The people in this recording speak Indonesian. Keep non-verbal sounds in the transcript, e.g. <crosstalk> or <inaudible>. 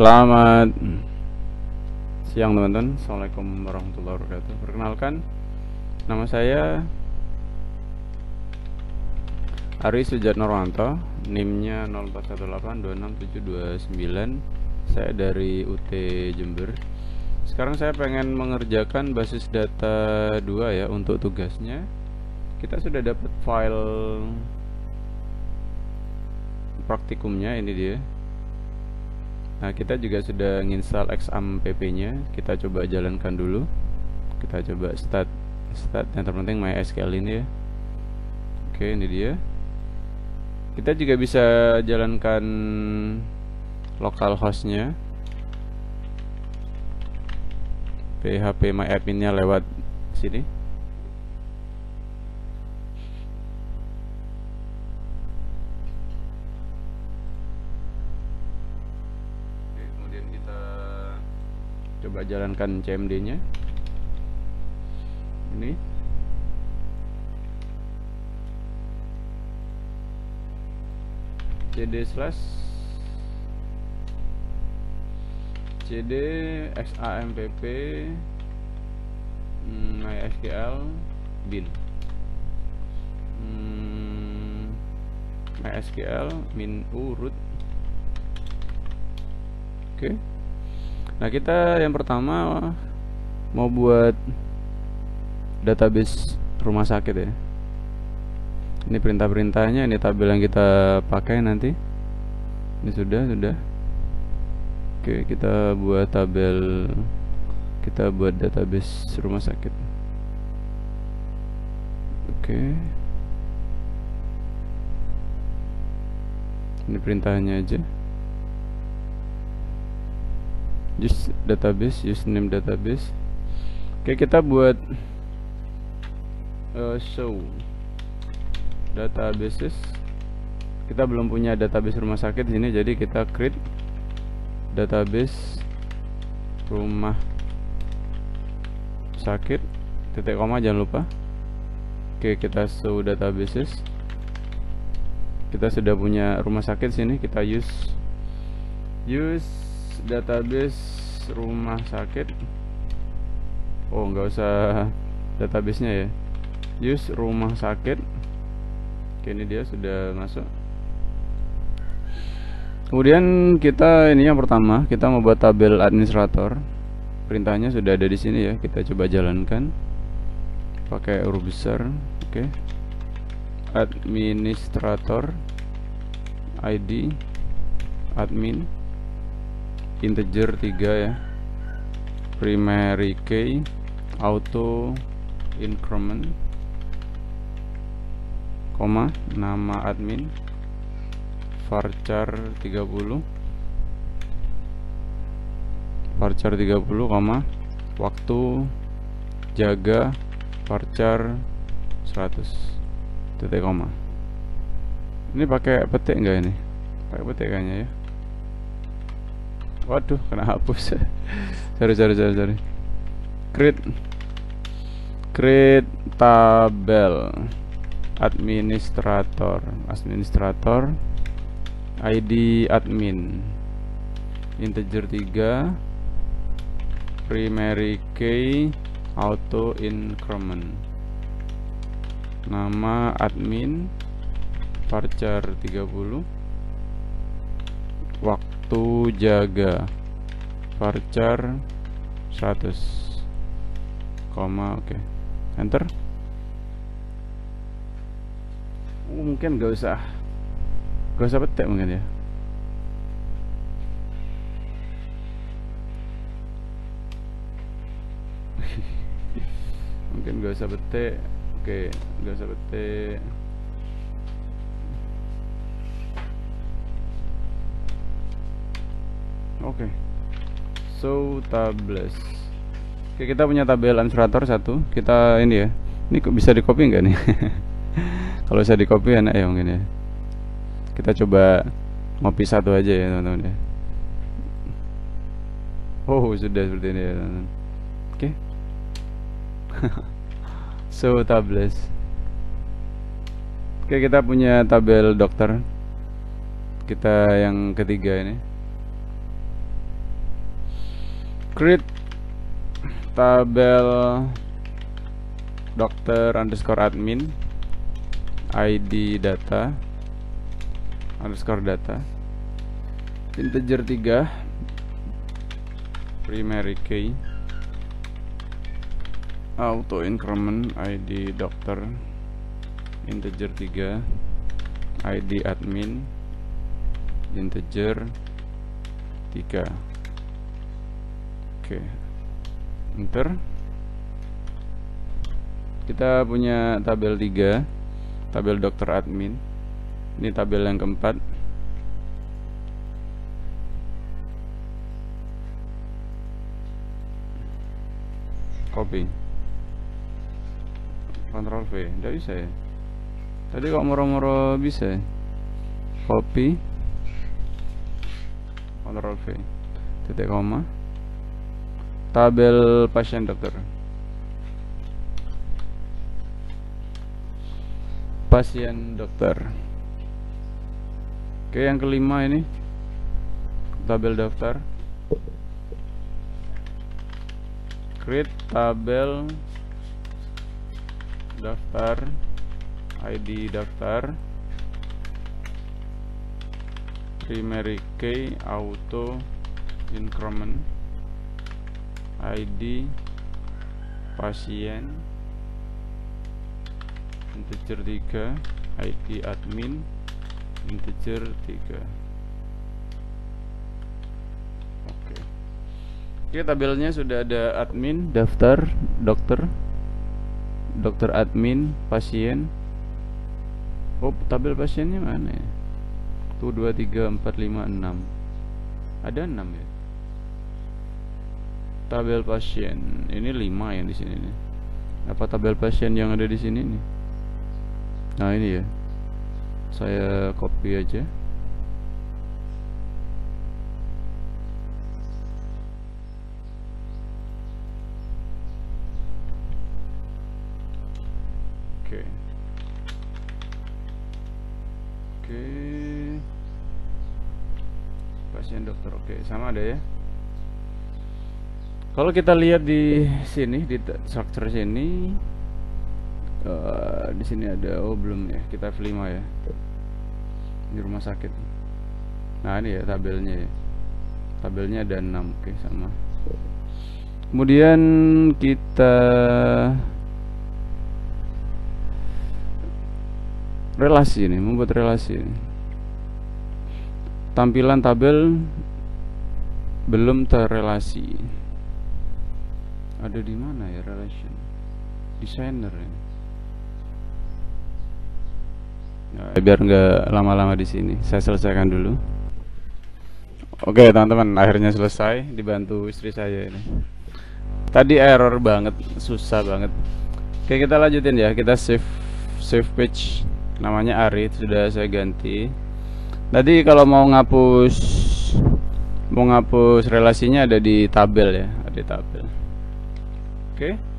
Selamat siang teman-teman. Assalamualaikum warahmatullahi wabarakatuh. Perkenalkan Nama saya Ari Sujat Norwanto. NIM-nya 0418267729 Saya dari UT Jember. Sekarang saya pengen mengerjakan basis data 2 ya Untuk tugasnya. Kita sudah dapat file Praktikumnya ini dia Nah, kita juga sudah nginstal XAMPP nya Kita coba jalankan dulu. Kita coba start start yang terpenting MySQL ini ya. Oke, ini dia. Kita juga bisa jalankan localhost-nya. PHP MyAdmin-nya lewat sini. Jalankan CMD nya ini. Cd slash cd xampp hmm, mysql bin. Hmm, mysql min urut oke. okay. Nah kita yang pertama mau buat database rumah sakit ya. Ini perintah-perintahnya, ini tabel yang kita pakai nanti. Ini sudah, sudah. Oke, kita buat tabel kita buat database rumah sakit. Oke. Ini perintahnya aja use database username database. Oke kita buat uh, show databases. Kita belum punya database rumah sakit sini jadi kita create database rumah sakit titik koma jangan lupa. Oke kita show databases. Kita sudah punya rumah sakit sini kita use use database rumah sakit. Oh nggak usah databasenya ya. Use rumah sakit. Oke ini dia sudah masuk. Kemudian kita ini yang pertama kita membuat tabel administrator. Perintahnya sudah ada di sini ya kita coba jalankan. Pakai huruf besar oke. Administrator id admin integer 3 ya. Primary key auto increment koma nama admin varchar 30 varchar 30 koma waktu jaga varchar 100 titik koma. Ini pakai petik enggak ini? Pakai petik kayaknya ya Waduh, kena hapus. <laughs> sorry, sorry. Create create tabel administrator. Administrator. ID admin. Integer 3 primary key. Auto increment. Nama admin. Varchar 30 waktu satu jaga. Varchar 100 koma oke. Okay. enter. Uh, mungkin gak usah. Gak usah petik mungkin ya. <laughs> Mungkin gak usah petik. Oke okay, gak usah petik Okay. So tables. Oke, kita punya tabel administrator satu. Kita ini ya. Ini kok bisa di copy nggak nih? <laughs> Kalau saya di copy enak ya mungkin ya. Kita coba ngopi satu aja ya teman-teman ya. Oh sudah seperti ini ya teman-teman. Oke. Okay. <laughs> so tables. Oke kita punya tabel dokter. Kita yang ketiga ini create tabel dokter underscore admin id data underscore data integer 3 primary key auto increment id dokter integer 3 id admin integer 3 oke. Enter. Kita punya tabel 3 tabel dokter admin. Ini tabel yang keempat. Copy. Ctrl V. Tidak bisa ya? Tadi kok moro-moro bisa ya? copy. Ctrl V. Titik koma tabel pasien dokter. Pasien dokter. Oke yang kelima ini. Tabel daftar. Create tabel daftar. ID daftar. Primary key auto increment ID pasien integer 3 ID admin integer 3 Oke tabelnya sudah ada admin, daftar, dokter, dokter admin, pasien. Oh tabel pasiennya mana ya? Tuh 2, 3, 4, 5, 6 Ada 6 ya? Tabel pasien Ini 5 yang di sini nih. Apa tabel pasien yang ada di sini nih? Nah ini ya Saya copy aja Oke. Oke. Pasien dokter. Oke, sama ada ya. Kalau kita lihat di sini di structure sini uh, di sini ada oh belum ya, kita F5 ya. Di rumah sakit. Nah, ini ya tabelnya ya. Tabelnya ada 6. Oke, sama. Kemudian kita relasi ini membuat relasi ini. tampilan tabel belum terrelasi ada di mana ya relation? Designer ini nah, biar nggak lama-lama di sini. Saya selesaikan dulu. Oke teman-teman akhirnya selesai. Dibantu istri saya ini. Tadi error banget susah banget. Oke kita lanjutin ya. Kita save save page. Namanya Ari sudah saya ganti. Tadi kalau mau ngapus mau ngapus relasinya ada di tabel ya ada di tabel oke